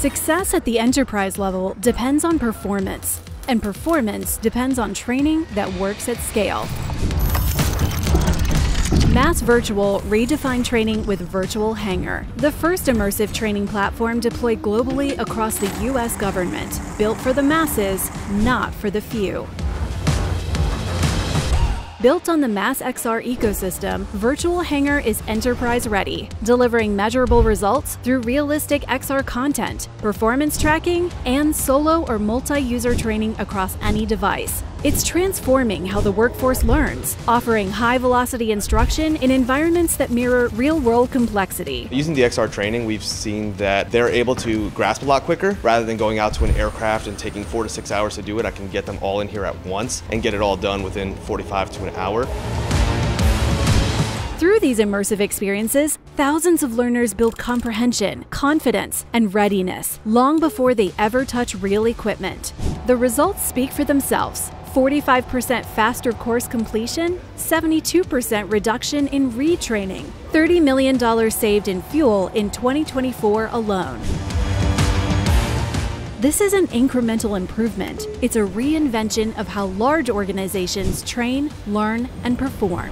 Success at the enterprise level depends on performance, and performance depends on training that works at scale. Mass Virtual redefined training with Virtual Hangar, the first immersive training platform deployed globally across the U.S. government, built for the masses, not for the few. Built on the MassXR ecosystem, Virtual Hangar is enterprise ready, delivering measurable results through realistic XR content, performance tracking, and solo or multi user training across any device. It's transforming how the workforce learns, offering high velocity instruction in environments that mirror real world complexity. Using the XR training, we've seen that they're able to grasp a lot quicker rather than going out to an aircraft and taking four to six hours to do it. I can get them all in here at once and get it all done within 45 to an hour. Through these immersive experiences, thousands of learners build comprehension, confidence, and readiness long before they ever touch real equipment. The results speak for themselves. 45% faster course completion, 72% reduction in retraining, $30 million saved in fuel in 2024 alone. This is an incremental improvement. It's a reinvention of how large organizations train, learn, and perform.